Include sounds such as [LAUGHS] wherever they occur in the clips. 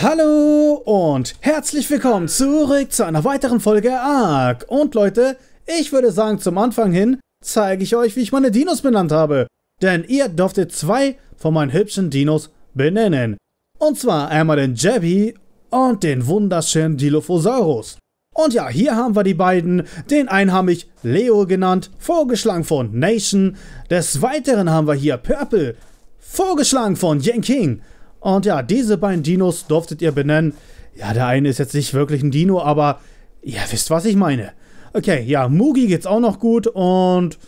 Hallo und herzlich willkommen zurück zu einer weiteren Folge ARK. Und Leute, ich würde sagen, zum Anfang hin zeige ich euch, wie ich meine Dinos benannt habe. Denn ihr durftet zwei von meinen hübschen Dinos benennen. Und zwar einmal den Jabby und den wunderschönen Dilophosaurus. Und ja, hier haben wir die beiden. Den einen habe ich Leo genannt, vorgeschlagen von Nation. Des Weiteren haben wir hier Purple, vorgeschlagen von Yanking. Und ja, diese beiden Dinos durftet ihr benennen. Ja, der eine ist jetzt nicht wirklich ein Dino, aber ihr wisst, was ich meine. Okay, ja, Mugi geht's auch noch gut und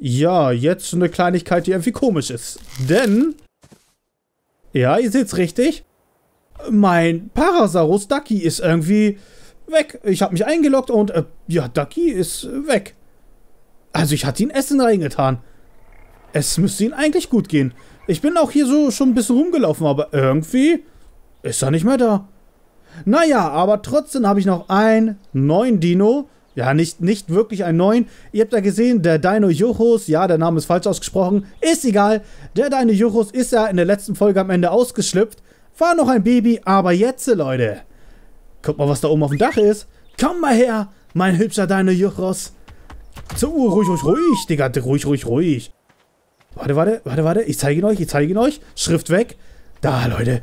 ja, jetzt eine Kleinigkeit, die irgendwie komisch ist. Denn, ja, ihr seht's richtig, mein Parasaurus Ducky ist irgendwie weg. Ich habe mich eingeloggt und äh, ja, Ducky ist weg. Also ich hatte ihn Essen reingetan. Es müsste ihm eigentlich gut gehen. Ich bin auch hier so schon ein bisschen rumgelaufen, aber irgendwie ist er nicht mehr da. Naja, aber trotzdem habe ich noch einen neuen Dino. Ja, nicht, nicht wirklich einen neuen. Ihr habt ja gesehen, der Dino Juchus, ja, der Name ist falsch ausgesprochen, ist egal. Der Dino Juchus ist ja in der letzten Folge am Ende ausgeschlüpft. War noch ein Baby, aber jetzt, Leute. Guck mal, was da oben auf dem Dach ist. Komm mal her, mein hübscher Dino Juchus. So, ruhig, ruhig, ruhig, Digga, ruhig, ruhig, ruhig. Warte, warte, warte, warte. Ich zeige ihn euch, ich zeige ihn euch. Schrift weg. Da, Leute.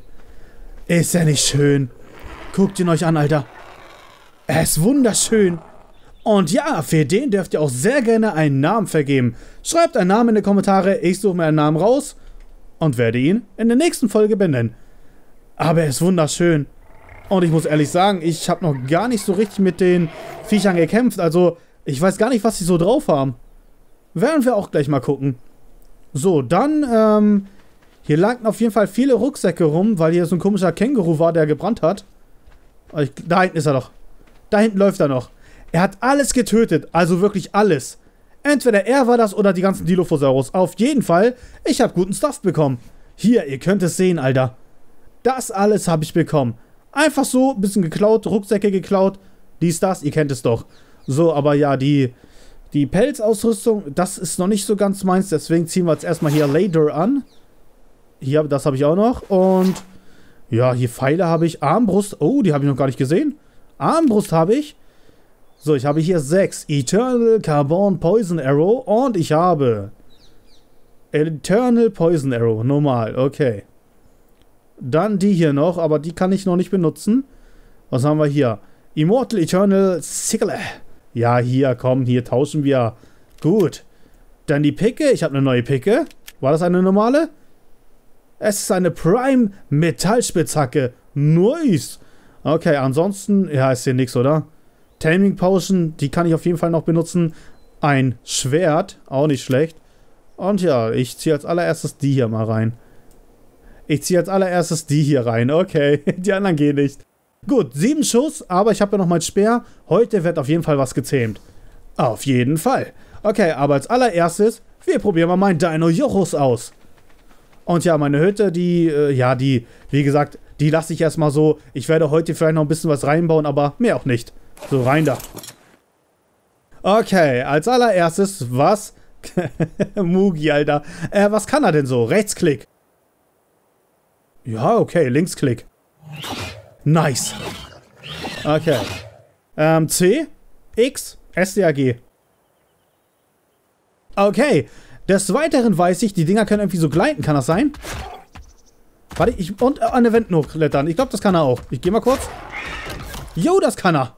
Ist er nicht schön? Guckt ihn euch an, Alter. Er ist wunderschön. Und ja, für den dürft ihr auch sehr gerne einen Namen vergeben. Schreibt einen Namen in die Kommentare, ich suche mir einen Namen raus und werde ihn in der nächsten Folge benennen. Aber er ist wunderschön. Und ich muss ehrlich sagen, ich habe noch gar nicht so richtig mit den Viechern gekämpft. Also, ich weiß gar nicht, was sie so drauf haben. Werden wir auch gleich mal gucken. So, dann, ähm, hier lagen auf jeden Fall viele Rucksäcke rum, weil hier so ein komischer Känguru war, der gebrannt hat. Ich, da hinten ist er doch. Da hinten läuft er noch. Er hat alles getötet, also wirklich alles. Entweder er war das oder die ganzen Dilophosaurus. Auf jeden Fall, ich habe guten Stuff bekommen. Hier, ihr könnt es sehen, Alter. Das alles habe ich bekommen. Einfach so, bisschen geklaut, Rucksäcke geklaut. Dies, das, ihr kennt es doch. So, aber ja, die die Pelzausrüstung, das ist noch nicht so ganz meins, deswegen ziehen wir jetzt erstmal hier Lader an. Hier, das habe ich auch noch. Und ja, hier Pfeile habe ich. Armbrust, oh, die habe ich noch gar nicht gesehen. Armbrust habe ich. So, ich habe hier sechs. Eternal Carbon Poison Arrow. Und ich habe Eternal Poison Arrow, normal, okay. Dann die hier noch, aber die kann ich noch nicht benutzen. Was haben wir hier? Immortal Eternal Sickle. Ja, hier, komm, hier tauschen wir. Gut. Dann die Picke. Ich habe eine neue Picke. War das eine normale? Es ist eine Prime Metallspitzhacke. Nice. Okay, ansonsten, ja, ist hier nichts, oder? Taming Potion, die kann ich auf jeden Fall noch benutzen. Ein Schwert, auch nicht schlecht. Und ja, ich ziehe als allererstes die hier mal rein. Ich ziehe als allererstes die hier rein. Okay, [LAUGHS] die anderen gehen nicht. Gut, sieben Schuss, aber ich habe ja noch mein Speer. Heute wird auf jeden Fall was gezähmt. Auf jeden Fall. Okay, aber als allererstes, wir probieren mal meinen Dino Jochus aus. Und ja, meine Hütte, die, äh, ja, die, wie gesagt, die lasse ich erstmal so. Ich werde heute vielleicht noch ein bisschen was reinbauen, aber mehr auch nicht. So, rein da. Okay, als allererstes, was? [LAUGHS] Mugi, Alter. Äh, was kann er denn so? Rechtsklick. Ja, okay, Linksklick. Nice. Okay. Ähm, C, X, SDAG. Okay. Des Weiteren weiß ich, die Dinger können irgendwie so gleiten. Kann das sein? Warte, ich... Und an der Wand hochklettern. Ich glaube, das kann er auch. Ich gehe mal kurz. Jo, das kann er.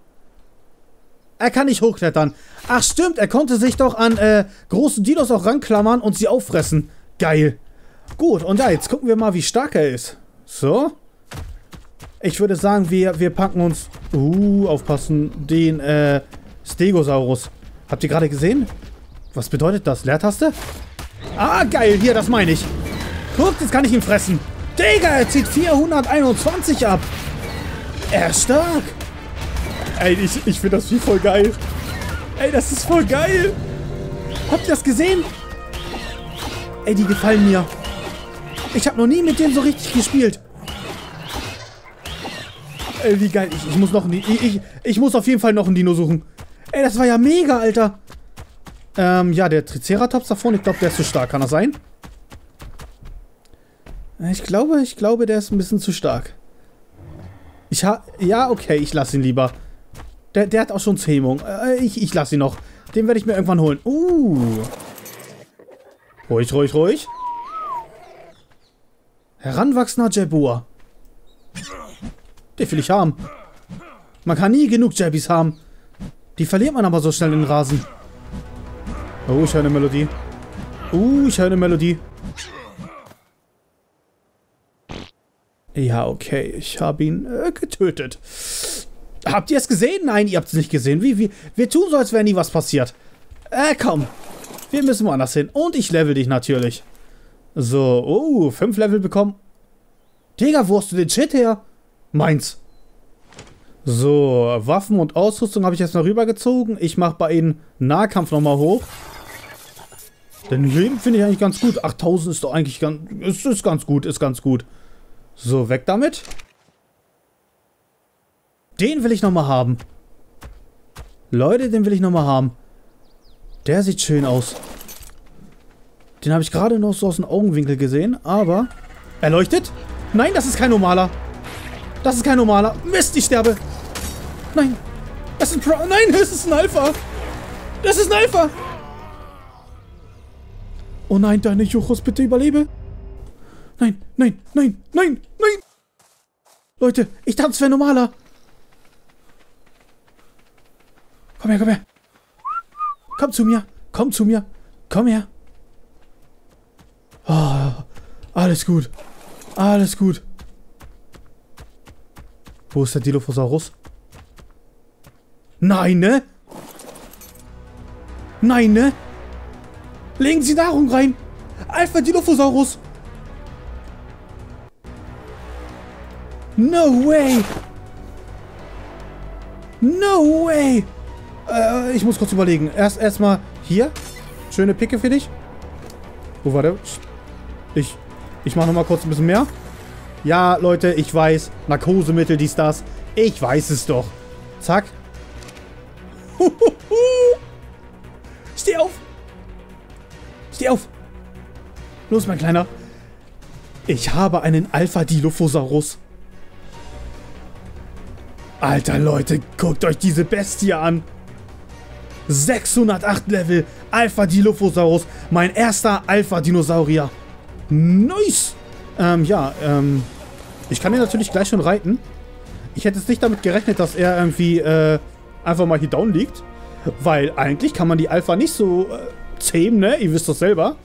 Er kann nicht hochklettern. Ach, stimmt. Er konnte sich doch an äh, großen Dinos auch ranklammern und sie auffressen. Geil. Gut, und ja, jetzt gucken wir mal, wie stark er ist. So. Ich würde sagen, wir, wir packen uns... Uh, aufpassen. Den, äh, Stegosaurus. Habt ihr gerade gesehen? Was bedeutet das? Leertaste? Ah, geil. Hier, das meine ich. Guckt, jetzt kann ich ihn fressen. Digga, er zieht 421 ab. Er ist stark. Ey, ich, ich finde das Vieh voll geil. Ey, das ist voll geil. Habt ihr das gesehen? Ey, die gefallen mir. Ich habe noch nie mit denen so richtig gespielt. Ey, wie geil. Ich, ich muss noch ein ich, ich, ich muss auf jeden Fall noch einen Dino suchen. Ey, das war ja mega, Alter. Ähm, ja, der Triceratops da vorne, ich glaube, der ist zu stark. Kann das sein? Ich glaube, ich glaube, der ist ein bisschen zu stark. Ich ha... Ja, okay, ich lasse ihn lieber. Der, der hat auch schon Zähmung. Äh, ich, ich lasse ihn noch. Den werde ich mir irgendwann holen. Uh. Ruhig, ruhig, ruhig. Heranwachsender Jabur. Den will ich haben. Man kann nie genug Jabbies haben. Die verliert man aber so schnell in den Rasen. Oh, ich höre eine Melodie. Uh, ich höre eine Melodie. Ja, okay. Ich habe ihn äh, getötet. Habt ihr es gesehen? Nein, ihr habt es nicht gesehen. Wie, wie, wir tun so, als wäre nie was passiert. Äh, komm. Wir müssen woanders hin. Und ich level dich natürlich. So, oh, fünf Level bekommen. Digga, wo hast du den Shit her? Meins. So, Waffen und Ausrüstung habe ich jetzt noch rübergezogen. Ich mache bei ihnen Nahkampf nochmal hoch. Denn hier finde ich eigentlich ganz gut. 8000 ist doch eigentlich ganz... Ist, ist ganz gut, ist ganz gut. So, weg damit. Den will ich nochmal haben. Leute, den will ich nochmal haben. Der sieht schön aus. Den habe ich gerade noch so aus dem Augenwinkel gesehen, aber... Erleuchtet? Nein, das ist kein normaler. Das ist kein normaler. Mist, ich sterbe. Nein. Das ist ein Pro... Nein, das ist ein Alpha. Das ist ein Alpha. Oh nein, deine Juchos, bitte überlebe. Nein, nein, nein, nein, nein. Leute, ich dachte, es wäre normaler. Komm her, komm her. Komm zu mir. Komm zu mir. Komm her. Oh, alles gut. Alles gut. Wo ist der Dilophosaurus? Nein, ne? Nein, ne? Legen Sie Nahrung rein. Alpha Dilophosaurus. No way. No way. Äh, ich muss kurz überlegen. Erst erstmal hier. Schöne Picke für dich. Wo war der? Ich, ich mache nochmal kurz ein bisschen mehr. Ja, Leute, ich weiß. Narkosemittel, dies, das. Ich weiß es doch. Zack. Steh auf. Steh auf. Los, mein Kleiner. Ich habe einen Alpha-Dilophosaurus. Alter, Leute, guckt euch diese Bestie an. 608 Level, Alpha Dilophosaurus, mein erster Alpha-Dinosaurier. Nice! Ähm, ja, ähm, ich kann ihn natürlich gleich schon reiten. Ich hätte jetzt nicht damit gerechnet, dass er irgendwie, äh, einfach mal hier down liegt. Weil eigentlich kann man die Alpha nicht so äh, zähmen, ne? Ihr wisst das selber.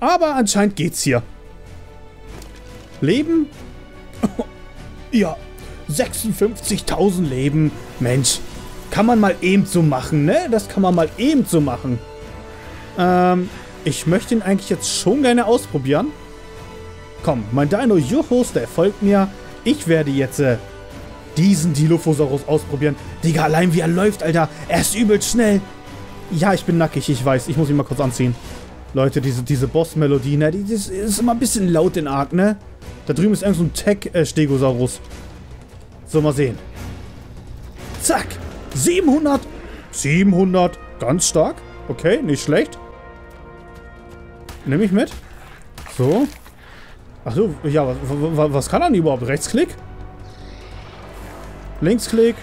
Aber anscheinend geht's hier. Leben? [LAUGHS] ja, 56.000 Leben. Mensch, kann man mal eben so machen, ne? Das kann man mal eben so machen. Ähm, ich möchte ihn eigentlich jetzt schon gerne ausprobieren. Komm, mein Dino Juchos, der folgt mir. Ich werde jetzt äh, diesen Dilophosaurus ausprobieren. Digga, allein wie er läuft, Alter. Er ist übelst schnell. Ja, ich bin nackig, ich weiß. Ich muss ihn mal kurz anziehen. Leute, diese, diese Boss-Melodie, ne? Die, die ist, immer ein bisschen laut in Arc, ne? Da drüben ist irgend so ein Tech-Stegosaurus. So, mal sehen. Zack. 700. 700. Ganz stark. Okay, nicht schlecht. Nehme ich mit. So. Achso, ja, was, was kann er denn überhaupt? Rechtsklick? Linksklick.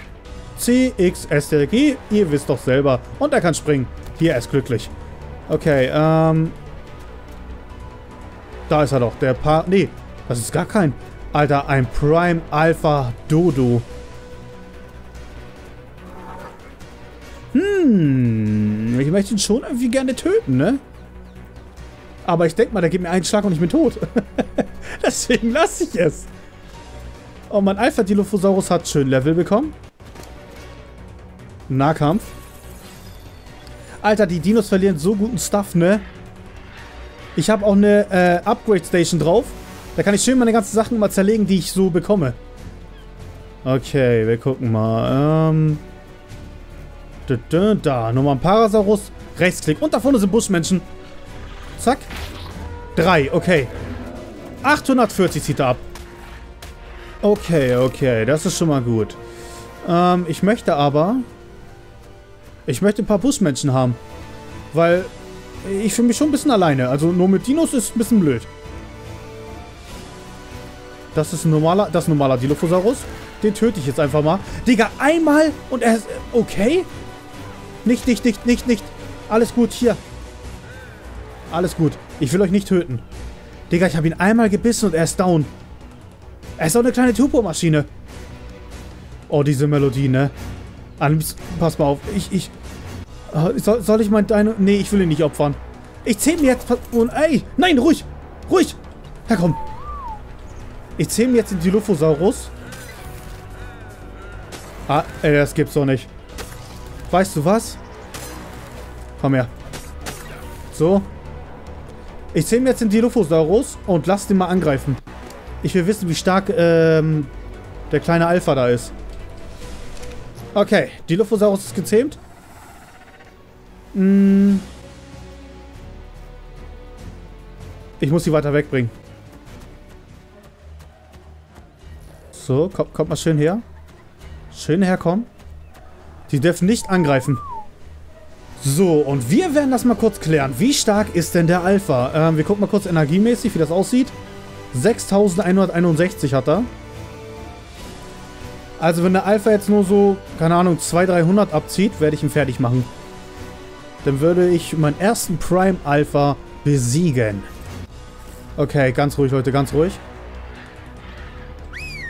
C, X, S, T, G. Ihr wisst doch selber. Und er kann springen. Hier, er ist glücklich. Okay, ähm... Da ist er doch. Der Paar... Nee, das ist gar kein... Alter, ein Prime Alpha Dodo. Hm, ich möchte ihn schon irgendwie gerne töten, ne? Aber ich denke mal, der gibt mir einen Schlag und ich bin tot. [LAUGHS] [LAUGHS] Deswegen lasse ich es. Oh, mein Alpha Dilophosaurus hat schön Level bekommen. Nahkampf. Alter, die Dinos verlieren so guten Stuff, ne? Ich habe auch eine äh, Upgrade Station drauf. Da kann ich schön meine ganzen Sachen mal zerlegen, die ich so bekomme. Okay, wir gucken mal. Ähm... Da, da, da. Nochmal ein Parasaurus. Rechtsklick. Und da vorne sind Buschmenschen. Zack. Drei, okay. 840 zieht er ab. Okay, okay. Das ist schon mal gut. Ähm, ich möchte aber... Ich möchte ein paar Buschmenschen haben. Weil ich fühle mich schon ein bisschen alleine. Also nur mit Dinos ist ein bisschen blöd. Das ist ein normaler, das ist ein normaler Dilophosaurus. Den töte ich jetzt einfach mal. Digga, einmal und er ist... Okay? Nicht, nicht, nicht, nicht, nicht. Alles gut, hier. Alles gut. Ich will euch nicht töten. Digga, ich habe ihn einmal gebissen und er ist down. Er ist auch eine kleine Turbomaschine. Oh, diese Melodie, ne? Pass mal auf. Ich, ich... Äh, soll, soll ich mein Dino... Nee, ich will ihn nicht opfern. Ich zähle mir jetzt... Und, ey! Nein, ruhig! Ruhig! Ja, komm. Ich zähle mir jetzt den Dilophosaurus. Ah, ey, das gibt's doch nicht. Weißt du was? Komm her. So. Ich zähle mir jetzt den Dilophosaurus und lass den mal angreifen. Ich will wissen, wie stark ähm, der kleine Alpha da ist. Okay, Dilophosaurus ist gezähmt. Hm. Ich muss sie weiter wegbringen. So, kommt, kommt mal schön her. Schön herkommen. Die dürfen nicht angreifen. So, und wir werden das mal kurz klären. Wie stark ist denn der Alpha? Ähm, wir gucken mal kurz energiemäßig, wie das aussieht. 6161 hat er. Also wenn der Alpha jetzt nur so, keine Ahnung, 200, 300 abzieht, werde ich ihn fertig machen. Dann würde ich meinen ersten Prime Alpha besiegen. Okay, ganz ruhig, Leute, ganz ruhig.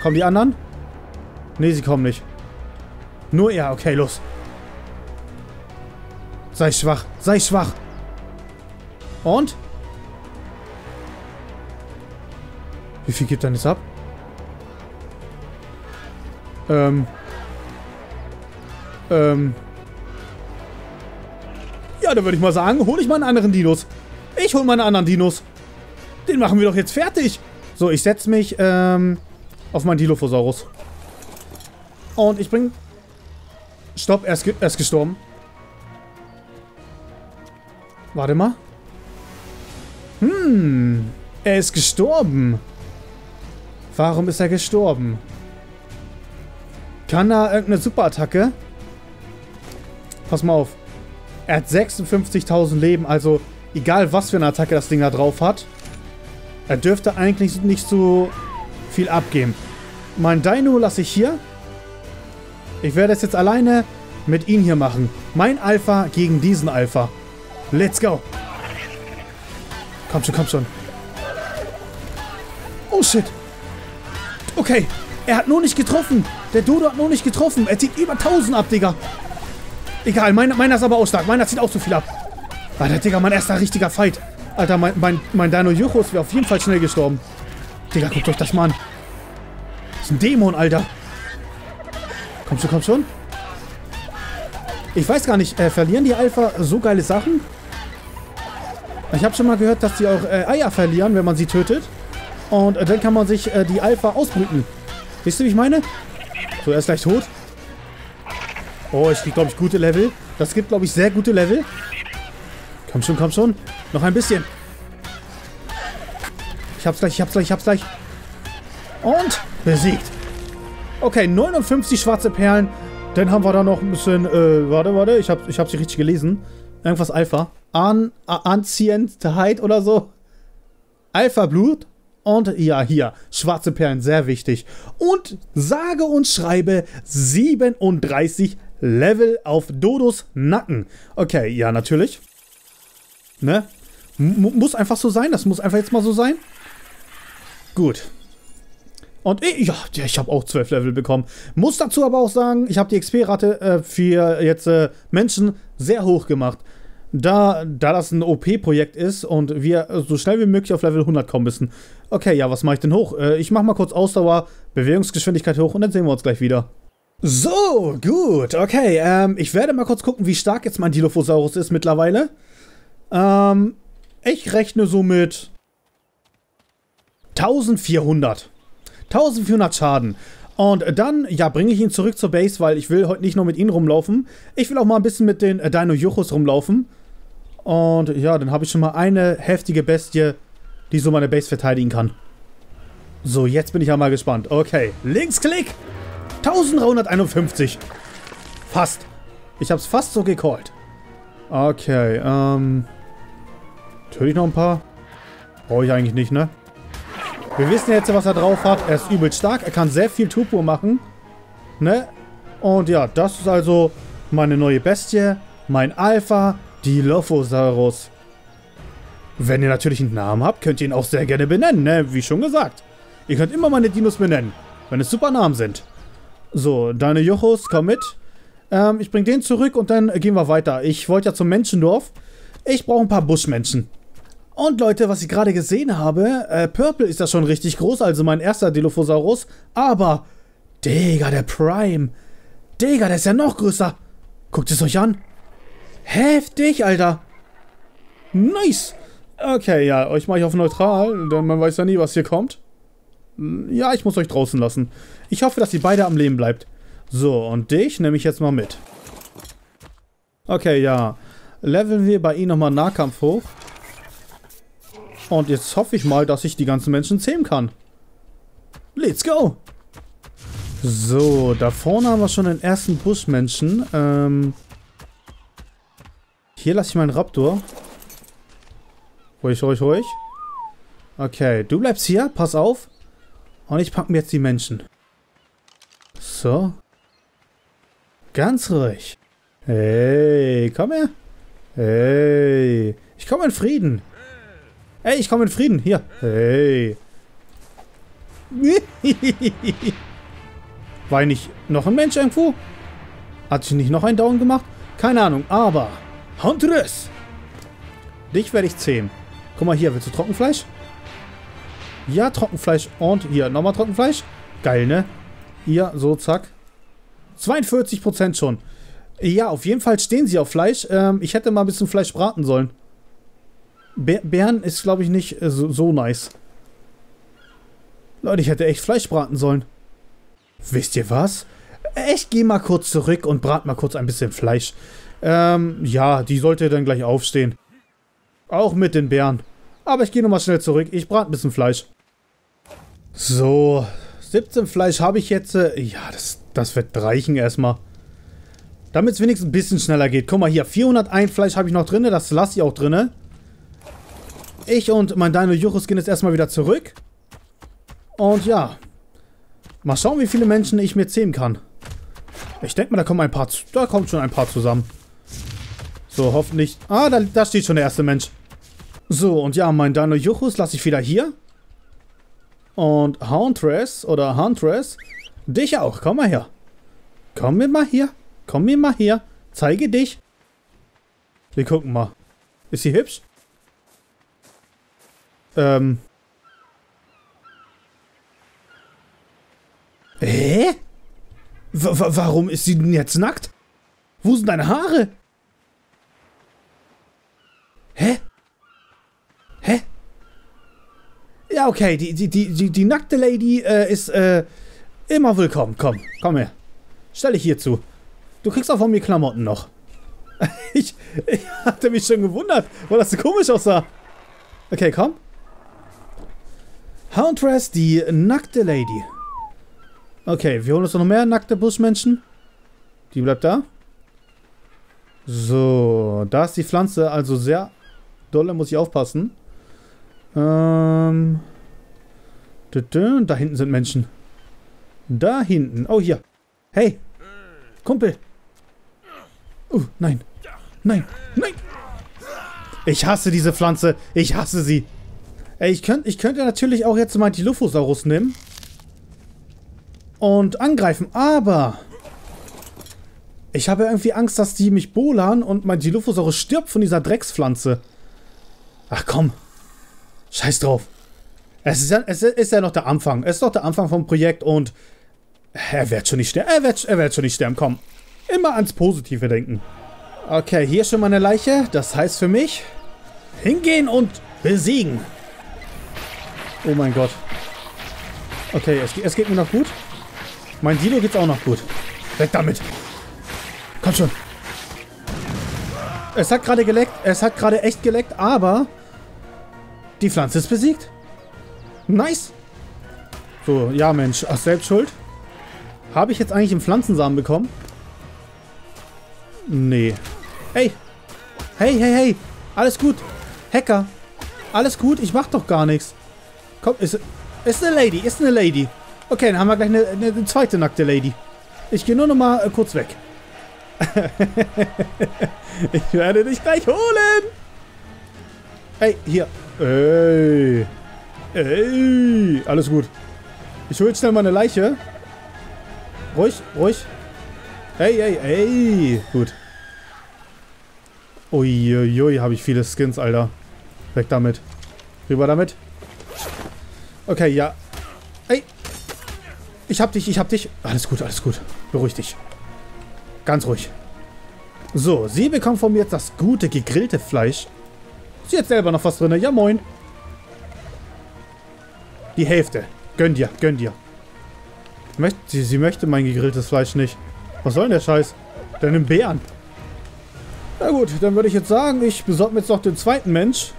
Kommen die anderen? Ne, sie kommen nicht. Nur er, okay, los. Sei schwach, sei schwach. Und? Wie viel gibt er jetzt ab? Ähm. Ähm. Ja, dann würde ich mal sagen, hole ich mal einen anderen Dinos. Ich hole meine anderen Dinos. Den machen wir doch jetzt fertig. So, ich setze mich ähm, auf meinen Dilophosaurus. Und ich bring... Stopp, er ist, er ist gestorben. Warte mal. Hm, er ist gestorben. Warum ist er gestorben? Kann er irgendeine Superattacke? Pass mal auf. Er hat 56.000 Leben, also egal was für eine Attacke das Ding da drauf hat, er dürfte eigentlich nicht so viel abgeben. Mein Dino lasse ich hier. Ich werde es jetzt alleine mit ihm hier machen. Mein Alpha gegen diesen Alpha. Let's go. Komm schon, komm schon. Oh shit. Okay, er hat nur nicht getroffen. Der Dodo hat nur nicht getroffen. Er zieht über 1000 ab, Digga. Egal, mein, meiner ist aber auch stark. Meiner zieht auch so viel ab. Alter, Digga, mein erster richtiger Fight. Alter, mein, mein, mein Dino Juchos wäre auf jeden Fall schnell gestorben. Digga, guckt euch das mal an. Das ist ein Dämon, Alter. Komm schon, komm schon. Ich weiß gar nicht, äh, verlieren die Alpha so geile Sachen? Ich habe schon mal gehört, dass die auch äh, Eier verlieren, wenn man sie tötet. Und äh, dann kann man sich äh, die Alpha ausbrüten. Wisst ihr, wie ich meine? So, er ist gleich tot. Oh, ich krieg, glaube ich, gute Level. Das gibt, glaube ich, sehr gute Level. Komm schon, komm schon. Noch ein bisschen. Ich hab's gleich, ich hab's gleich, ich hab's gleich. Und besiegt. Okay, 59 schwarze Perlen. Dann haben wir da noch ein bisschen, äh, warte, warte, ich hab, ich hab sie richtig gelesen. Irgendwas Alpha. An, Ancientheit oder so. Alpha-Blut. Und ja, hier, schwarze Perlen, sehr wichtig. Und sage und schreibe 37 Level auf Dodos Nacken. Okay, ja, natürlich. Ne? M muss einfach so sein. Das muss einfach jetzt mal so sein. Gut. Und ich, ja, ich habe auch 12 Level bekommen. Muss dazu aber auch sagen, ich habe die XP-Rate äh, für jetzt äh, Menschen sehr hoch gemacht. Da, da das ein OP-Projekt ist und wir so schnell wie möglich auf Level 100 kommen müssen. Okay, ja, was mache ich denn hoch? Äh, ich mache mal kurz Ausdauer, Bewegungsgeschwindigkeit hoch und dann sehen wir uns gleich wieder. So, gut, okay. Ähm, ich werde mal kurz gucken, wie stark jetzt mein Dilophosaurus ist mittlerweile. Ähm, ich rechne so mit 1400. 1400 Schaden. Und dann, ja, bringe ich ihn zurück zur Base, weil ich will heute nicht nur mit ihm rumlaufen. Ich will auch mal ein bisschen mit den äh, Dino Juchos rumlaufen. Und ja, dann habe ich schon mal eine heftige Bestie, die so meine Base verteidigen kann. So, jetzt bin ich ja mal gespannt. Okay, Linksklick. 1351. Fast. Ich habe es fast so gecallt. Okay, ähm... Töte ich noch ein paar? Brauche ich eigentlich nicht, ne? Wir wissen jetzt, was er drauf hat. Er ist übel stark. Er kann sehr viel Tupo machen. Ne? Und ja, das ist also meine neue Bestie. Mein Alpha, Dilophosaurus. Wenn ihr natürlich einen Namen habt, könnt ihr ihn auch sehr gerne benennen, ne? Wie schon gesagt. Ihr könnt immer meine Dinos benennen, wenn es super Namen sind. So, deine Jochos, komm mit. Ähm, ich bring den zurück und dann gehen wir weiter. Ich wollte ja zum Menschendorf. Ich brauche ein paar Buschmenschen. Und Leute, was ich gerade gesehen habe, äh, Purple ist ja schon richtig groß, also mein erster Dilophosaurus. Aber, Digga, der Prime. Digga, der ist ja noch größer. Guckt es euch an. Heftig, Alter. Nice. Okay, ja, euch mache ich auf neutral, denn man weiß ja nie, was hier kommt. Hm, ja, ich muss euch draußen lassen. Ich hoffe, dass ihr beide am Leben bleibt. So, und dich nehme ich jetzt mal mit. Okay, ja. Leveln wir bei ihm nochmal Nahkampf hoch. Und jetzt hoffe ich mal, dass ich die ganzen Menschen zähmen kann. Let's go! So, da vorne haben wir schon den ersten Buschmenschen. Ähm, hier lasse ich meinen Raptor. Ruhig, ruhig, ruhig. Okay, du bleibst hier, pass auf. Und ich packe mir jetzt die Menschen. So. Ganz ruhig. Hey, komm her. Hey. Ich komme in Frieden. Hey, ich komme in Frieden. Hier. Hey. [LAUGHS] War nicht noch ein Mensch irgendwo? Hat sich nicht noch ein Down gemacht? Keine Ahnung, aber... Huntress! Dich werde ich zähmen. Guck mal hier, willst du Trockenfleisch? Ja, Trockenfleisch. Und hier, nochmal Trockenfleisch. Geil, ne? Hier, so, zack. 42% schon. Ja, auf jeden Fall stehen sie auf Fleisch. Ähm, ich hätte mal ein bisschen Fleisch braten sollen. Bären ist, glaube ich, nicht äh, so, so nice. Leute, ich hätte echt Fleisch braten sollen. Wisst ihr was? Ich gehe mal kurz zurück und brate mal kurz ein bisschen Fleisch. Ähm, ja, die sollte dann gleich aufstehen. Auch mit den Bären. Aber ich gehe nochmal schnell zurück. Ich brate ein bisschen Fleisch. So, 17 Fleisch habe ich jetzt. Äh, ja, das, das wird reichen erstmal. Damit es wenigstens ein bisschen schneller geht. Guck mal hier, 401 Fleisch habe ich noch drin. Das lasse ich auch drin. Ich und mein Dino Juchus gehen jetzt erstmal wieder zurück. Und ja. Mal schauen, wie viele Menschen ich mir zähmen kann. Ich denke mal, da kommen ein paar, da kommt schon ein paar zusammen. So, hoffentlich. Ah, da, da steht schon der erste Mensch. So, und ja, mein Dino Juchus lasse ich wieder hier. Und Hauntress oder Huntress, dich auch. Komm mal her. Komm mir mal hier. Komm mir mal hier. Zeige dich. Wir gucken mal. Ist sie hübsch? Ähm. Hä? W warum ist sie denn jetzt nackt? Wo sind deine Haare? Hä? Hä? Ja, okay, die, die, die, die, die nackte Lady äh, ist äh, immer willkommen. Komm, komm her. Stell dich hierzu. Du kriegst auch von mir Klamotten noch. [LAUGHS] ich, ich hatte mich schon gewundert, weil das so komisch aussah. Okay, komm. Huntress, die nackte Lady. Okay, wir holen uns noch mehr nackte Buschmenschen. Die bleibt da. So, da ist die Pflanze also sehr dolle, muss ich aufpassen. Ähm. Da hinten sind Menschen. Da hinten. Oh, hier. Hey. Kumpel. Oh, nein. Nein. Nein. Ich hasse diese Pflanze. Ich hasse sie. Ey, ich, könnt, ich könnte natürlich auch jetzt mal die Luphosaurus nehmen. Und angreifen, aber... Ich habe irgendwie Angst, dass die mich bohlern und mein Dilophosaurus stirbt von dieser Dreckspflanze. Ach komm. Scheiß drauf. Es ist, ja, es ist ja noch der Anfang. Es ist doch der Anfang vom Projekt und... Er wird schon nicht sterben. Er wird, er wird schon nicht sterben. Komm. Immer ans Positive denken. Okay, hier ist schon mal eine Leiche. Das heißt für mich... Hingehen und besiegen. Oh mein Gott. Okay, es, es geht mir noch gut. Mein Dino geht's auch noch gut. Weg damit. Komm schon. Es hat gerade geleckt. Es hat gerade echt geleckt, aber die Pflanze ist besiegt. Nice. So, ja Mensch, ach selbst schuld. Habe ich jetzt eigentlich einen Pflanzensamen bekommen? Nee. Hey. Hey, hey, hey. Alles gut. Hacker. Alles gut, ich mach doch gar nichts. Komm, ist... Ist eine Lady, ist eine Lady. Okay, dann haben wir gleich eine, eine, zweite nackte Lady. Ich gehe nur noch mal äh, kurz weg. [LAUGHS] ich werde dich gleich holen. Hey, hier. Ey. Ey. Alles gut. Ich hole schnell mal eine Leiche. Ruhig, ruhig. Hey, hey, hey. Gut. Uiuiui, habe ich viele Skins, Alter. Weg damit. Rüber damit. Okay, ja. Ey. Ich hab dich, ich hab dich. Alles gut, alles gut. Beruhig dich. Ganz ruhig. So, sie bekommt von mir jetzt das gute gegrillte Fleisch. Sie hat selber noch was drin. Ja, moin. Die Hälfte. Gönn dir, gönn dir. Sie, sie möchte mein gegrilltes Fleisch nicht. Was soll denn der Scheiß? Der nimmt Bären. Na gut, dann würde ich jetzt sagen, ich besorge mir jetzt noch den zweiten Mensch.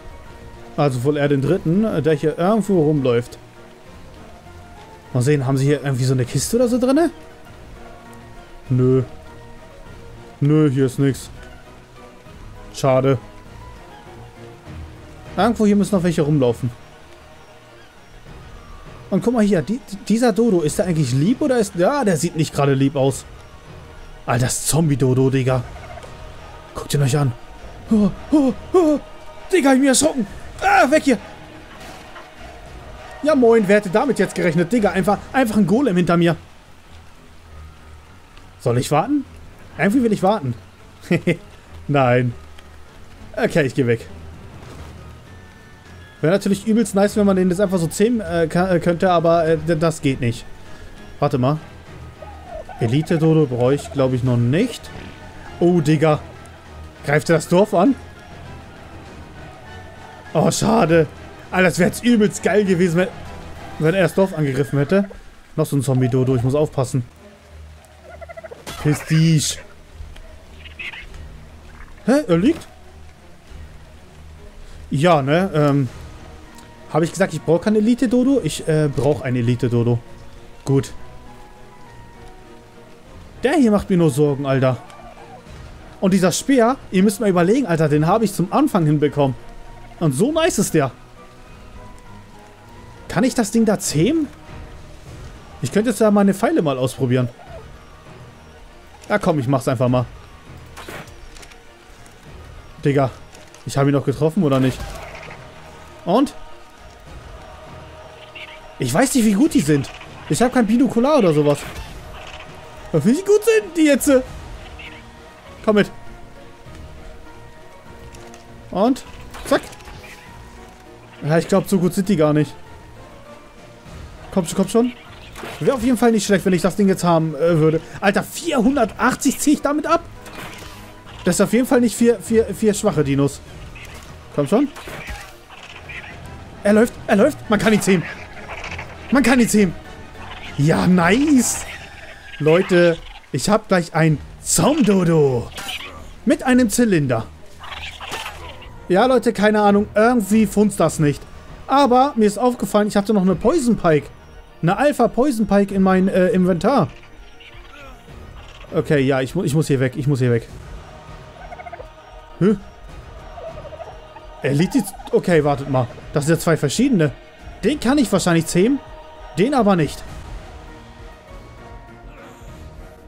Also wohl eher den dritten, der hier irgendwo rumläuft. Mal sehen, haben sie hier irgendwie so eine Kiste oder so drin? Nö. Nö, hier ist nichts. Schade. Irgendwo hier müssen noch welche rumlaufen. Und guck mal hier, die, dieser Dodo, ist der eigentlich lieb oder ist... Ja, der sieht nicht gerade lieb aus. Alter, das Zombie-Dodo, Digga. Guckt ihn euch an. Oh, oh, oh. Digga, ich mir erschrocken. Ah, weg hier. Ja, moin, wer hätte damit jetzt gerechnet? Digga, einfach, einfach ein Golem hinter mir. Soll ich warten? Irgendwie will ich warten. [LAUGHS] Nein. Okay, ich gehe weg. Wäre natürlich übelst nice, wenn man den jetzt einfach so zähmen äh, äh, könnte, aber äh, das geht nicht. Warte mal. Elite-Dodo brauche ich, glaube ich, noch nicht. Oh, Digga. Greift er das Dorf an? Oh, schade. Alter, das wäre jetzt übelst geil gewesen, wenn, wenn er das Dorf angegriffen hätte. Noch so ein Zombie-Dodo, ich muss aufpassen. Prestige. Hä? Er liegt? Ja, ne? Ähm, Habe ich gesagt, ich brauche kein Elite-Dodo? Ich äh, brauche ein Elite-Dodo. Gut. Der hier macht mir nur Sorgen, Alter. Und dieser Speer, ihr müsst mal überlegen, Alter, den habe ich zum Anfang hinbekommen. Und so nice ist der. Kann ich das Ding da zähmen? Ich könnte jetzt ja meine Pfeile mal ausprobieren. Ja, komm, ich mach's einfach mal. Digga, ich habe ihn noch getroffen, oder nicht? Und? Ich weiß nicht, wie gut die sind. Ich habe kein Binokular oder sowas. Wie gut sind die jetzt? Komm mit. Und? Zack. Ja, ich glaube, so gut sind die gar nicht. Komm schon, komm schon. Wäre auf jeden Fall nicht schlecht, wenn ich das Ding jetzt haben äh, würde. Alter, 480 ziehe ich damit ab? Das ist auf jeden Fall nicht vier, vier, vier schwache Dinos. Komm schon. Er läuft, er läuft. Man kann ihn zähmen. Man kann ihn zähmen. Ja, nice. Leute, ich habe gleich ein Zomdodo. Mit einem Zylinder. Ja, Leute, keine Ahnung. Irgendwie funzt das nicht. Aber mir ist aufgefallen, ich hatte noch eine Poison Pike. Eine Alpha Poison Pike in mein äh, Inventar. Okay, ja, ich, mu ich muss hier weg. Ich muss hier weg. Hä? Elite... Okay, wartet mal. Das sind ja zwei verschiedene. Den kann ich wahrscheinlich zähmen. Den aber nicht.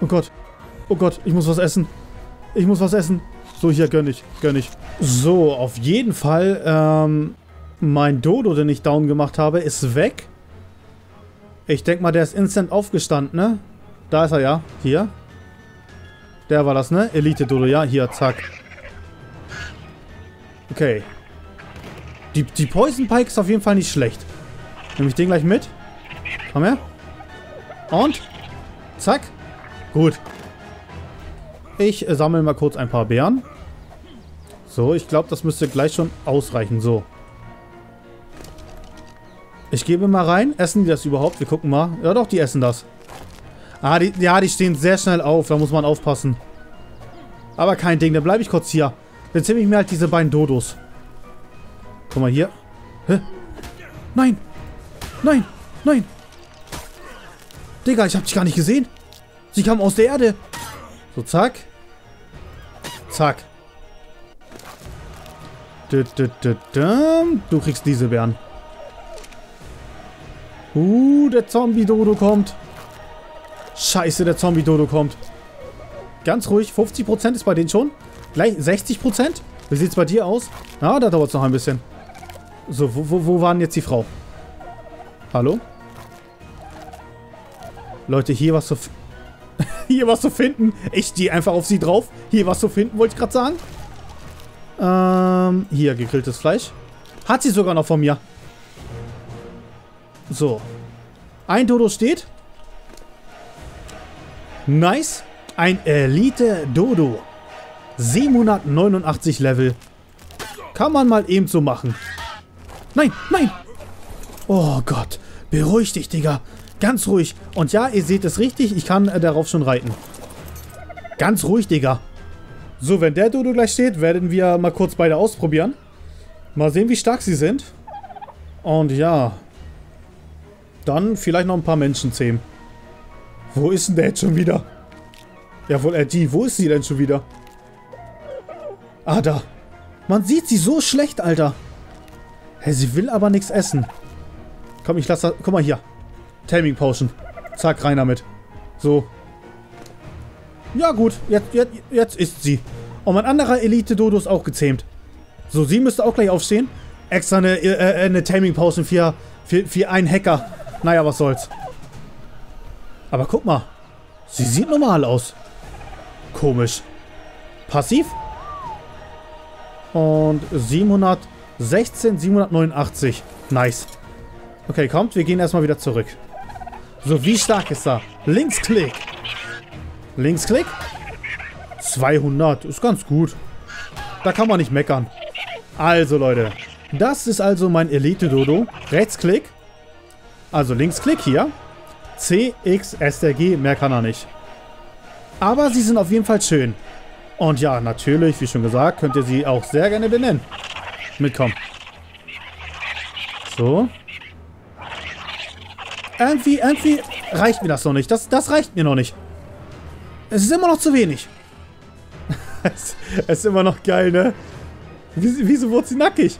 Oh Gott. Oh Gott, ich muss was essen. Ich muss was essen. So, hier, gönn ich. Gönn ich. So, auf jeden Fall, ähm, mein Dodo, den ich down gemacht habe, ist weg. Ich denke mal, der ist instant aufgestanden, ne? Da ist er ja. Hier. Der war das, ne? Elite-Dodo, ja. Hier, zack. Okay. Die, die Poison Pike ist auf jeden Fall nicht schlecht. Nehme ich den gleich mit. Komm her. Und? Zack. Gut. Ich äh, sammle mal kurz ein paar Beeren. So, ich glaube, das müsste gleich schon ausreichen. So. Ich gebe mal rein. Essen die das überhaupt? Wir gucken mal. Ja doch, die essen das. Ah, die, ja, die stehen sehr schnell auf. Da muss man aufpassen. Aber kein Ding. Dann bleibe ich kurz hier. Dann zähle ich mir halt diese beiden Dodos. Guck mal hier. Hä? Nein. Nein. Nein. Digga, ich hab dich gar nicht gesehen. Sie kamen aus der Erde. So, zack. Zack. Du kriegst diese Bären. Uh, der Zombie-Dodo kommt. Scheiße, der Zombie-Dodo kommt. Ganz ruhig, 50% ist bei denen schon. Gleich 60%? Wie sieht es bei dir aus? Ah, da dauert es noch ein bisschen. So, wo, wo, wo war denn jetzt die Frau? Hallo? Leute, hier was zu... [LAUGHS] hier was zu finden. Ich stehe einfach auf sie drauf. Hier was zu finden, wollte ich gerade sagen. Ähm, hier, gegrilltes Fleisch. Hat sie sogar noch von mir. So. Ein Dodo steht. Nice. Ein Elite-Dodo. 789 Level. Kann man mal eben so machen. Nein, nein. Oh Gott. Beruhig dich, Digga. Ganz ruhig. Und ja, ihr seht es richtig. Ich kann äh, darauf schon reiten. Ganz ruhig, Digga. So, wenn der Dodo gleich steht, werden wir mal kurz beide ausprobieren. Mal sehen, wie stark sie sind. Und ja. Dann vielleicht noch ein paar Menschen zähmen. Wo ist denn der jetzt schon wieder? Jawohl, äh, die. Wo ist sie denn schon wieder? Ah, da. Man sieht sie so schlecht, Alter. Hey, sie will aber nichts essen. Komm, ich lasse... Guck mal hier. Taming Potion. Zack, rein damit. So. Ja, gut. Jetzt, jetzt, jetzt ist sie. Und mein anderer Elite-Dodo ist auch gezähmt. So, sie müsste auch gleich aufstehen. Extra eine, äh, äh eine Taming Potion für, für, für einen Hacker. Naja, was soll's. Aber guck mal. Sie sieht normal aus. Komisch. Passiv? Und 716, 789. Nice. Okay, kommt, wir gehen erstmal wieder zurück. So, wie stark ist er? Linksklick. Linksklick. 200. Ist ganz gut. Da kann man nicht meckern. Also, Leute. Das ist also mein Elite-Dodo. Rechtsklick. Also Linksklick hier. C, X, S, R, G. Mehr kann er nicht. Aber sie sind auf jeden Fall schön. Und ja, natürlich, wie schon gesagt, könnt ihr sie auch sehr gerne benennen. Mitkommen. So. Irgendwie, irgendwie reicht mir das noch nicht. Das, das reicht mir noch nicht. Es ist immer noch zu wenig. [LAUGHS] es, es ist immer noch geil, ne? Wieso, wurde sie nackig?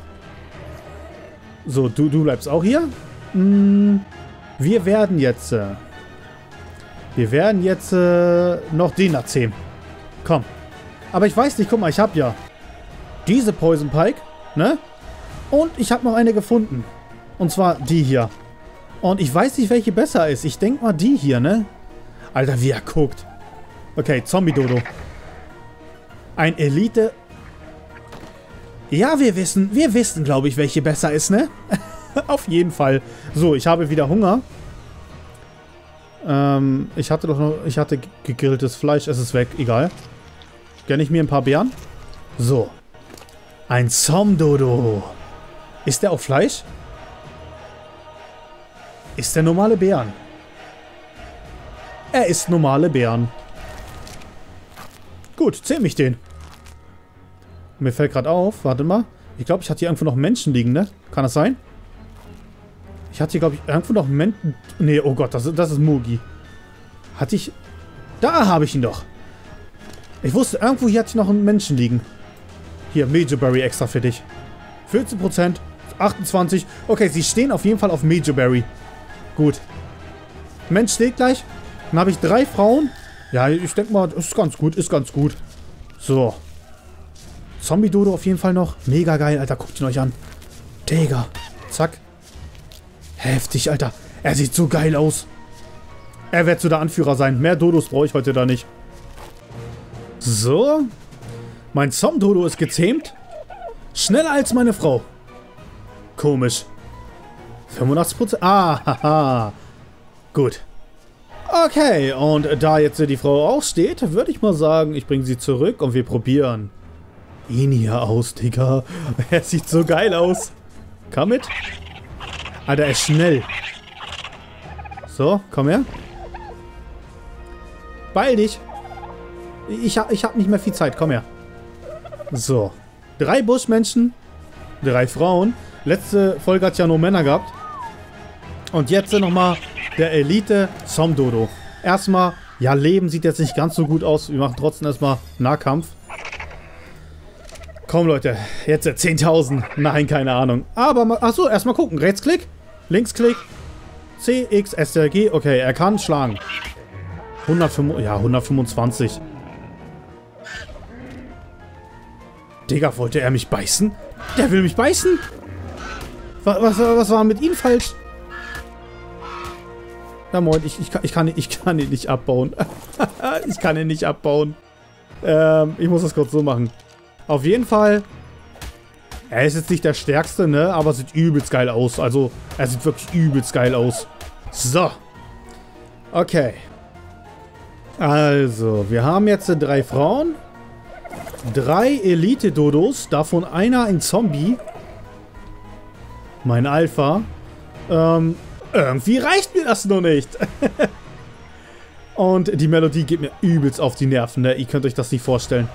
So, du, du bleibst auch hier. Hm, wir werden jetzt... Äh, wir werden jetzt äh, noch den erzählen. Komm. Aber ich weiß nicht, guck mal, ich habe ja diese Poison Pike, ne? Und ich habe noch eine gefunden. Und zwar die hier. Und ich weiß nicht, welche besser ist. Ich denke mal die hier, ne? Alter, wie er guckt. Okay, Zombie-Dodo. Ein Elite... Ja, wir wissen, wir wissen, glaube ich, welche besser ist, ne? [LAUGHS] Auf jeden Fall. So, ich habe wieder Hunger. Ähm, ich hatte doch noch, ich hatte gegrilltes Fleisch, es ist weg, egal. Gönne ich mir ein paar Beeren? So. Ein Zomdodo. Ist der auch Fleisch? Ist der normale Bären? Er ist normale Bären. Gut, zähl mich den. Mir fällt gerade auf, warte mal. Ich glaube, ich hatte hier irgendwo noch Menschen liegen, ne? Kann das sein? Ich hatte hier, glaube ich, irgendwo noch Menschen... Ne, oh Gott, das, das ist Mugi. Hatte ich... Da habe ich ihn doch. Ich wusste, irgendwo hier hatte ich noch einen Menschen liegen. Hier, Mejoberry extra für dich. 14%, 28. Okay, sie stehen auf jeden Fall auf Mejoberry. Gut. Mensch steht gleich. Dann habe ich drei Frauen. Ja, ich denke mal, ist ganz gut, ist ganz gut. So. Zombie-Dodo auf jeden Fall noch. Mega geil, Alter. Guckt ihn euch an. Digga. Zack. Heftig, Alter. Er sieht so geil aus. Er wird so der Anführer sein. Mehr Dodos brauche ich heute da nicht. So. Mein Zom-Dodo ist gezähmt. Schneller als meine Frau. Komisch. 85%. Ah, haha. Gut. Okay, und da jetzt die Frau auch steht, würde ich mal sagen, ich bringe sie zurück und wir probieren ihn hier aus, Digga. [LAUGHS] Er sieht so geil aus. Komm mit. Alter, er ist schnell. So, komm her. Beeil dich. Ich, ich habe nicht mehr viel Zeit. Komm her. So. Drei Buschmenschen. Drei Frauen. Letzte Folge hat ja nur Männer gehabt. Und jetzt nochmal der Elite Somdodo. Erstmal, ja, Leben sieht jetzt nicht ganz so gut aus. Wir machen trotzdem erstmal Nahkampf. Komm, Leute. Jetzt 10.000. Nein, keine Ahnung. Aber, achso, erstmal gucken. Rechtsklick. Linksklick. CXSRG. Okay, er kann schlagen. 105, ja, 125. Digga, wollte er mich beißen? Der will mich beißen? Was, was, was war mit ihm falsch? Na moin, ich, ich, kann, ich, kann, ich kann ihn nicht abbauen. [LAUGHS] ich kann ihn nicht abbauen. Ähm, ich muss das kurz so machen. Auf jeden Fall, er ist jetzt nicht der Stärkste, ne? Aber sieht übelst geil aus. Also, er sieht wirklich übelst geil aus. So. Okay. Also, wir haben jetzt drei Frauen. Drei Elite-Dodos. Davon einer ein Zombie. Mein Alpha. Ähm, irgendwie reicht mir das noch nicht. [LAUGHS] Und die Melodie geht mir übelst auf die Nerven, ne? Ihr könnt euch das nicht vorstellen.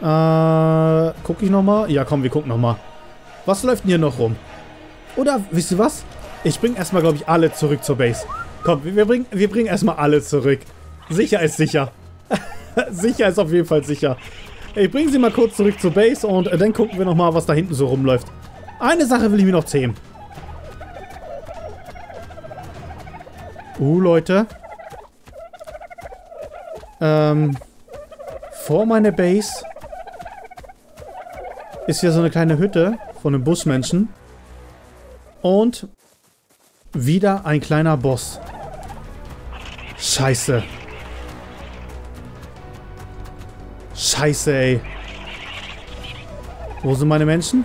Äh, guck ich nochmal? Ja, komm, wir gucken nochmal. Was läuft denn hier noch rum? Oder, wisst ihr was? Ich bringe erstmal, glaube ich, alle zurück zur Base. Komm, wir bringen, wir bringen erstmal alle zurück. Sicher ist sicher. [LAUGHS] sicher ist auf jeden Fall sicher. Ich bringe sie mal kurz zurück zur Base und äh, dann gucken wir nochmal, was da hinten so rumläuft. Eine Sache will ich mir noch zähmen. Uh, Leute. Ähm, vor meiner Base ist hier so eine kleine Hütte von einem Busmenschen. Und wieder ein kleiner Boss. Scheiße. Scheiße, ey. Wo sind meine Menschen?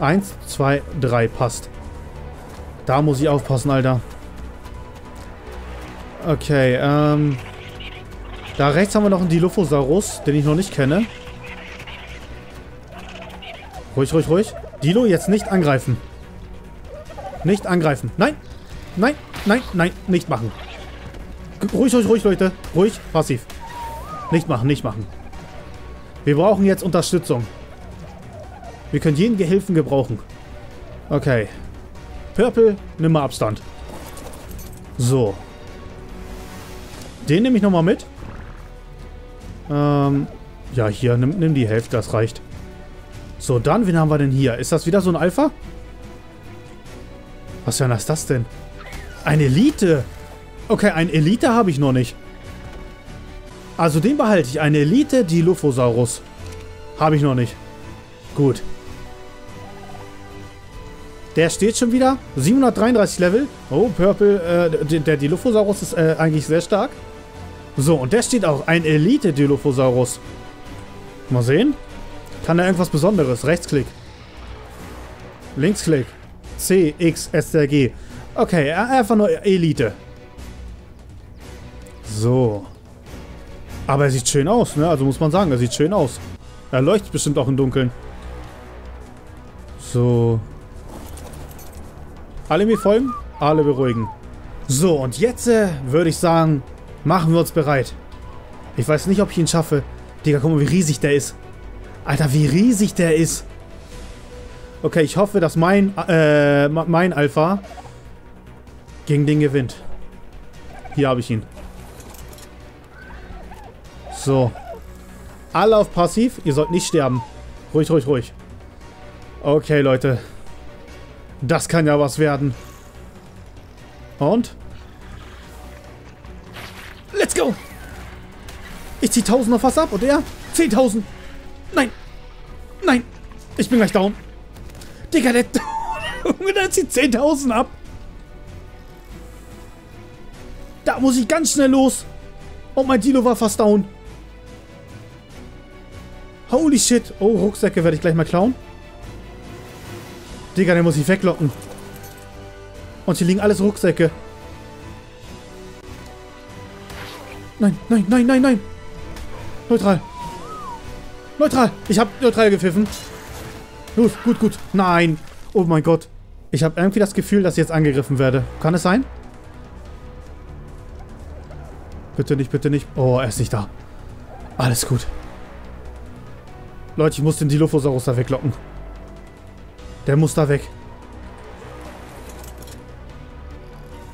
Eins, zwei, drei. Passt. Da muss ich aufpassen, Alter. Okay, ähm... Da rechts haben wir noch einen Dilophosaurus, den ich noch nicht kenne. Ruhig, ruhig, ruhig. Dilo, jetzt nicht angreifen. Nicht angreifen. Nein! Nein, nein, nein, nicht machen. Ruhig, ruhig, ruhig, Leute. Ruhig, passiv. Nicht machen, nicht machen. Wir brauchen jetzt Unterstützung. Wir können jeden Gehilfen gebrauchen. Okay. Purple, nimm mal Abstand. So. Den nehme ich nochmal mit. Ähm, ja, hier, nimm, nimm die Hälfte, das reicht. So, dann, wen haben wir denn hier? Ist das wieder so ein Alpha? Was für ist das denn? Ein Elite? Okay, ein Elite habe ich noch nicht. Also den behalte ich. Eine Elite Dilophosaurus. Habe ich noch nicht. Gut. Der steht schon wieder. 733 Level. Oh, Purple. Äh, der Dilophosaurus ist äh, eigentlich sehr stark. So, und der steht auch. Ein Elite-Dilophosaurus. Mal sehen. Kann er irgendwas Besonderes? Rechtsklick. Linksklick. C, X, S, R, G. Okay, einfach nur Elite. So. Aber er sieht schön aus, ne? Also muss man sagen, er sieht schön aus. Er leuchtet bestimmt auch im Dunkeln. So. Alle mir folgen? Alle beruhigen. So, und jetzt äh, würde ich sagen, machen wir uns bereit. Ich weiß nicht, ob ich ihn schaffe. Digga, guck mal, wie riesig der ist. Alter, wie riesig der ist. Okay, ich hoffe, dass mein, äh, mein Alpha gegen den gewinnt. Hier habe ich ihn. So. Alle auf Passiv. Ihr sollt nicht sterben. Ruhig, ruhig, ruhig. Okay, Leute. Das kann ja was werden. Und? Ich zieh 1000 auf was ab und er 10.000. Nein. Nein. Ich bin gleich down. Digga, der, [LAUGHS] der zieht 10.000 ab. Da muss ich ganz schnell los. Und mein Dino war fast down. Holy shit. Oh, Rucksäcke werde ich gleich mal klauen. Digga, den muss ich weglocken. Und hier liegen alles Rucksäcke. Nein, nein, nein, nein, nein. Neutral. Neutral. Ich habe neutral gepfiffen. Gut, gut, gut. Nein. Oh mein Gott. Ich habe irgendwie das Gefühl, dass ich jetzt angegriffen werde. Kann es sein? Bitte nicht, bitte nicht. Oh, er ist nicht da. Alles gut. Leute, ich muss den Dilophosaurus da weglocken. Der muss da weg.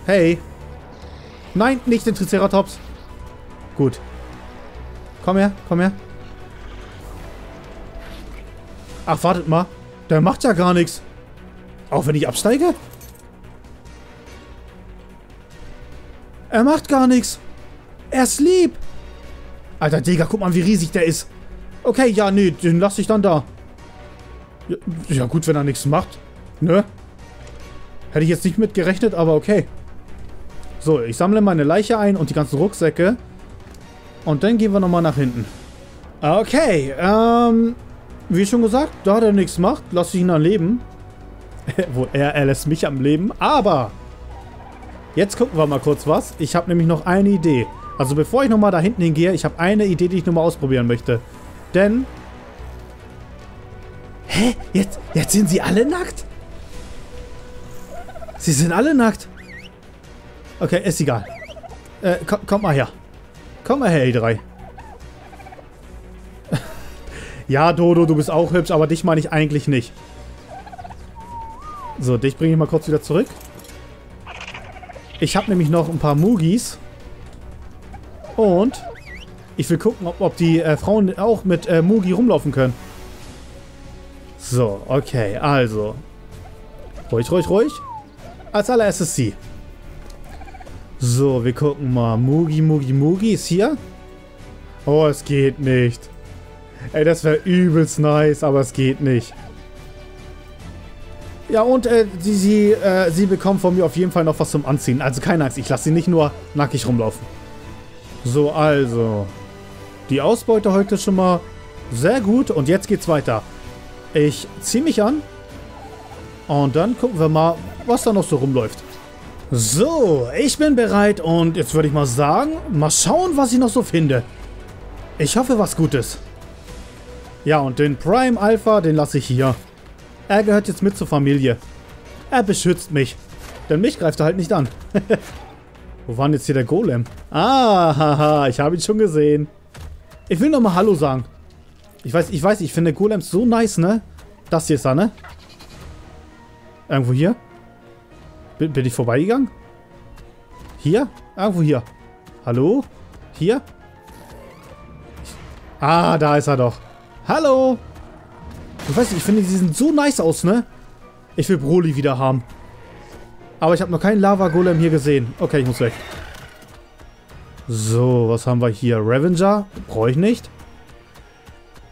Hey. Nein, nicht den Triceratops. Gut. Komm her, komm her. Ach, wartet mal. Der macht ja gar nichts. Auch wenn ich absteige? Er macht gar nichts. Er ist lieb. Alter, Digga, guck mal, wie riesig der ist. Okay, ja, nee, den lasse ich dann da. Ja, ja, gut, wenn er nichts macht. Ne? Hätte ich jetzt nicht mit gerechnet, aber okay. So, ich sammle meine Leiche ein und die ganzen Rucksäcke. Und dann gehen wir nochmal nach hinten. Okay, ähm... Wie schon gesagt, da er nichts macht, lasse ich ihn am Leben. [LAUGHS] Wo er, er lässt mich am Leben. Aber... Jetzt gucken wir mal kurz was. Ich habe nämlich noch eine Idee. Also bevor ich nochmal da hinten hingehe, ich habe eine Idee, die ich nochmal ausprobieren möchte. Denn... Hä? Jetzt, jetzt sind sie alle nackt? Sie sind alle nackt. Okay, ist egal. Äh, komm, komm mal her. Komm mal her, E3. [LAUGHS] ja, Dodo, du bist auch hübsch, aber dich meine ich eigentlich nicht. So, dich bringe ich mal kurz wieder zurück. Ich habe nämlich noch ein paar Mugis. Und ich will gucken, ob, ob die äh, Frauen auch mit äh, Mugi rumlaufen können. So, okay, also. Ruhig, ruhig, ruhig. Als allererstes sie. So, wir gucken mal. Mugi, Mugi, Mugi ist hier. Oh, es geht nicht. Ey, das wäre übelst nice, aber es geht nicht. Ja, und äh, sie, sie, äh, sie bekommt von mir auf jeden Fall noch was zum Anziehen. Also keine Angst, ich lasse sie nicht nur nackig rumlaufen. So, also. Die Ausbeute heute schon mal sehr gut. Und jetzt geht's weiter. Ich ziehe mich an. Und dann gucken wir mal, was da noch so rumläuft. So, ich bin bereit und jetzt würde ich mal sagen, mal schauen, was ich noch so finde. Ich hoffe, was Gutes. Ja, und den Prime Alpha, den lasse ich hier. Er gehört jetzt mit zur Familie. Er beschützt mich. Denn mich greift er halt nicht an. [LAUGHS] Wo war denn jetzt hier der Golem? Ah, haha, ich habe ihn schon gesehen. Ich will nochmal Hallo sagen. Ich weiß, ich weiß, ich finde Golems so nice, ne? Das hier ist er, ne? Irgendwo hier? Bin, bin ich vorbeigegangen? Hier? Irgendwo hier. Hallo? Hier? Ah, da ist er doch. Hallo? Ich weiß nicht, ich finde, die sehen so nice aus, ne? Ich will Broly wieder haben. Aber ich habe noch keinen Lava-Golem hier gesehen. Okay, ich muss weg. So, was haben wir hier? Revenger? Brauche ich nicht.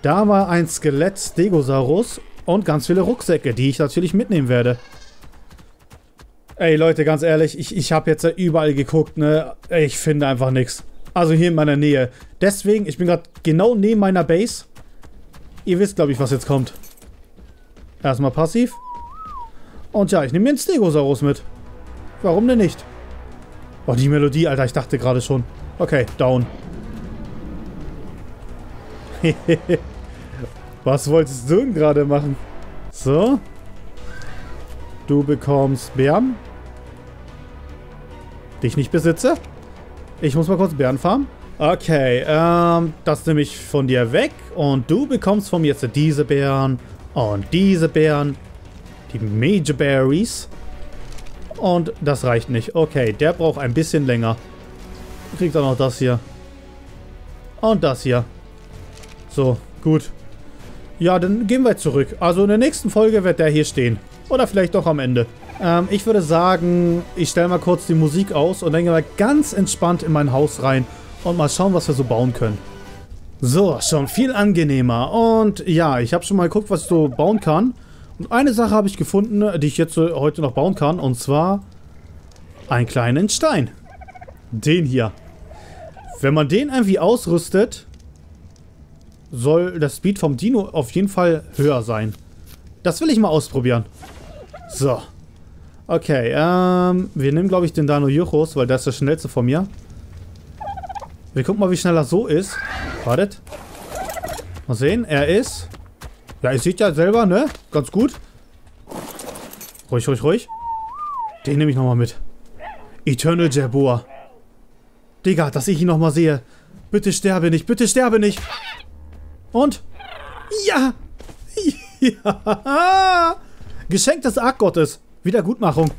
Da war ein Skelett Stegosaurus und ganz viele Rucksäcke, die ich natürlich mitnehmen werde. Ey, Leute, ganz ehrlich, ich, ich habe jetzt überall geguckt, ne? Ich finde einfach nichts. Also hier in meiner Nähe. Deswegen, ich bin gerade genau neben meiner Base. Ihr wisst, glaube ich, was jetzt kommt. Erstmal passiv. Und ja, ich nehme mir einen Stegosaurus mit. Warum denn nicht? Oh, die Melodie, Alter, ich dachte gerade schon. Okay, down. [LAUGHS] was wolltest du denn gerade machen? So. Du bekommst Bären die ich nicht besitze. Ich muss mal kurz Bären farmen. Okay, ähm, das nehme ich von dir weg. Und du bekommst von mir jetzt diese Bären und diese Bären. Die Major Berries. Und das reicht nicht. Okay, der braucht ein bisschen länger. Kriegt auch noch das hier. Und das hier. So, gut. Ja, dann gehen wir zurück. Also in der nächsten Folge wird der hier stehen. Oder vielleicht doch am Ende. Ähm, ich würde sagen, ich stelle mal kurz die Musik aus und dann gehen wir ganz entspannt in mein Haus rein und mal schauen, was wir so bauen können. So, schon viel angenehmer. Und ja, ich habe schon mal geguckt, was ich so bauen kann. Und eine Sache habe ich gefunden, die ich jetzt heute noch bauen kann. Und zwar einen kleinen Stein. Den hier. Wenn man den irgendwie ausrüstet, soll das Speed vom Dino auf jeden Fall höher sein. Das will ich mal ausprobieren. So. Okay, ähm, wir nehmen, glaube ich, den Dino Juchos, weil der ist der schnellste von mir. Wir gucken mal, wie schnell er so ist. Wartet. Mal sehen, er ist... Ja, ihr seht ja selber, ne? Ganz gut. Ruhig, ruhig, ruhig. Den nehme ich nochmal mit. Eternal Jabur. Digga, dass ich ihn nochmal sehe. Bitte sterbe nicht, bitte sterbe nicht. Und? Ja! [LAUGHS] Ja! Geschenk des Arkgottes. Wiedergutmachung.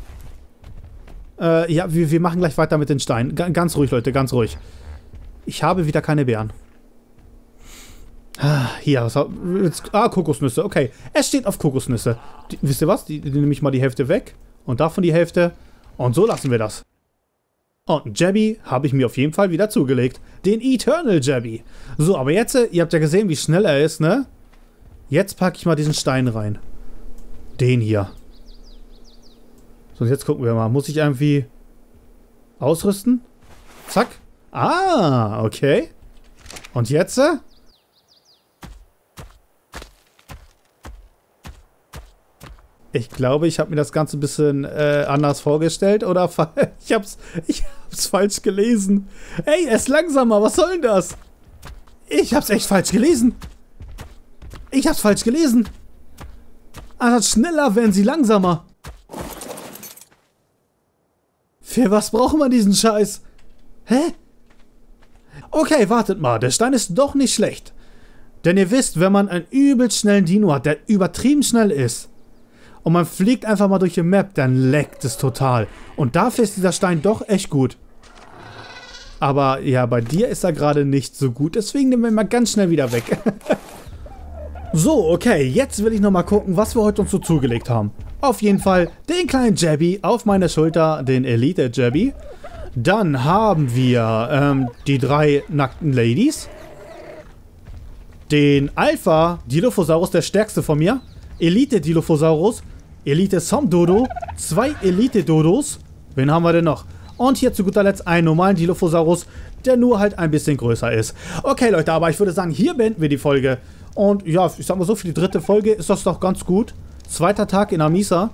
Äh, ja, wir, wir machen gleich weiter mit den Steinen. G ganz ruhig, Leute, ganz ruhig. Ich habe wieder keine Beeren. Ah, hier, was, ah, Kokosnüsse, okay. Es steht auf Kokosnüsse. Die, wisst ihr was? Die, die nehme ich mal die Hälfte weg. Und davon die Hälfte. Und so lassen wir das. Und Jabby habe ich mir auf jeden Fall wieder zugelegt. Den Eternal Jabby. So, aber jetzt, äh, ihr habt ja gesehen, wie schnell er ist, ne? Jetzt packe ich mal diesen Stein rein. Den hier. So, und jetzt gucken wir mal. Muss ich irgendwie ausrüsten? Zack. Ah, okay. Und jetzt? Äh? Ich glaube, ich habe mir das Ganze ein bisschen äh, anders vorgestellt oder [LAUGHS] ich hab's, ich hab's falsch gelesen. Ey, er ist langsamer, was soll denn das? Ich hab's echt falsch gelesen. Ich hab's falsch gelesen. Anstatt schneller werden sie langsamer. Für was braucht man diesen Scheiß? Hä? Okay, wartet mal, der Stein ist doch nicht schlecht. Denn ihr wisst, wenn man einen übelst schnellen Dino hat, der übertrieben schnell ist, und man fliegt einfach mal durch die Map, dann leckt es total. Und dafür ist dieser Stein doch echt gut. Aber ja, bei dir ist er gerade nicht so gut, deswegen nehmen wir ihn mal ganz schnell wieder weg. [LAUGHS] so, okay, jetzt will ich nochmal gucken, was wir heute uns so zugelegt haben. Auf jeden Fall den kleinen Jabby auf meiner Schulter, den Elite Jabby. Dann haben wir ähm, die drei nackten Ladies. Den Alpha Dilophosaurus, der stärkste von mir. Elite Dilophosaurus, Elite Somdodo, zwei Elite Dodos. Wen haben wir denn noch? Und hier zu guter Letzt einen normalen Dilophosaurus, der nur halt ein bisschen größer ist. Okay, Leute, aber ich würde sagen, hier beenden wir die Folge. Und ja, ich sag mal so, für die dritte Folge ist das doch ganz gut. Zweiter Tag in Amisa.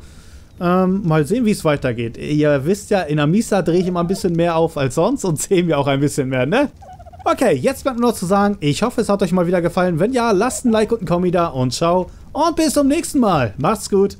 Ähm, mal sehen, wie es weitergeht. Ihr wisst ja, in Amisa drehe ich immer ein bisschen mehr auf als sonst und [LAUGHS] sehen wir auch ein bisschen mehr, ne? Okay, jetzt bleibt nur noch zu sagen, ich hoffe, es hat euch mal wieder gefallen. Wenn ja, lasst ein Like und ein Kommi da und ciao. Und bis zum nächsten Mal. Macht's gut.